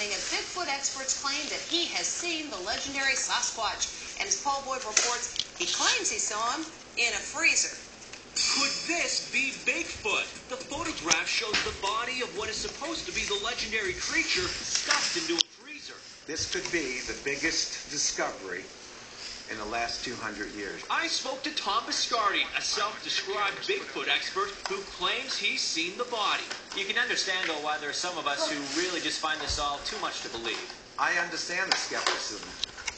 happening as Bigfoot experts claim that he has seen the legendary Sasquatch. And as Paul Boyd reports, he claims he saw him in a freezer. Could this be Bigfoot? The photograph shows the body of what is supposed to be the legendary creature stuffed into a freezer. This could be the biggest discovery in the last 200 years. I spoke to Tom Biscardi, a self-described Bigfoot expert who claims he's seen the body. You can understand, though, why there are some of us who really just find this all too much to believe. I understand the skepticism.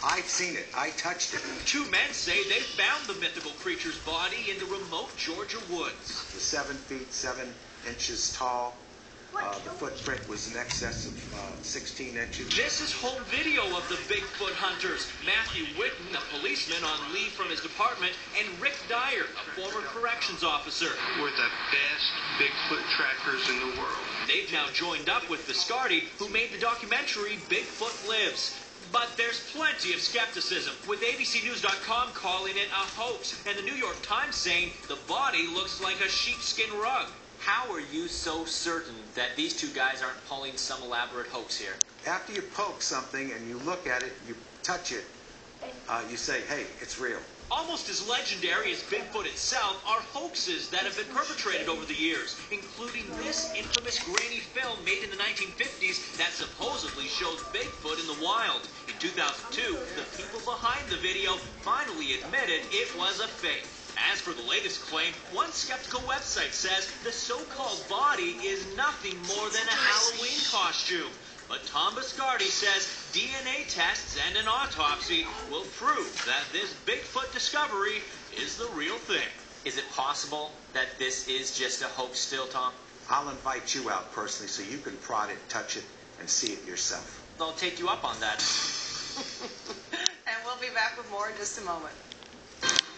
I've seen it. I touched it. Two men say they found the mythical creature's body in the remote Georgia woods. The seven feet, seven inches tall. Uh, the footprint was in excess of uh, 16 inches. This is home video of the Bigfoot hunters. Matthew Whitton, a policeman on leave from his department, and Rick Dyer, a former corrections officer. We're the best Bigfoot trackers in the world. They've now joined up with Biscardi, who made the documentary Bigfoot Lives. But there's plenty of skepticism, with ABCNews.com calling it a hoax, and the New York Times saying the body looks like a sheepskin rug. How are you so certain that these two guys aren't pulling some elaborate hoax here? After you poke something and you look at it, you touch it, uh, you say, hey, it's real. Almost as legendary as Bigfoot itself are hoaxes that have been perpetrated over the years, including this infamous grainy film made in the 1950s that supposedly shows Bigfoot in the wild. In 2002, the people behind the video finally admitted it was a fake. As for the latest claim, one skeptical website says the so-called body is nothing more than a Halloween costume. But Tom Biscardi says DNA tests and an autopsy will prove that this Bigfoot discovery is the real thing. Is it possible that this is just a hoax still, Tom? I'll invite you out personally so you can prod it, touch it, and see it yourself. I'll take you up on that. and we'll be back with more in just a moment.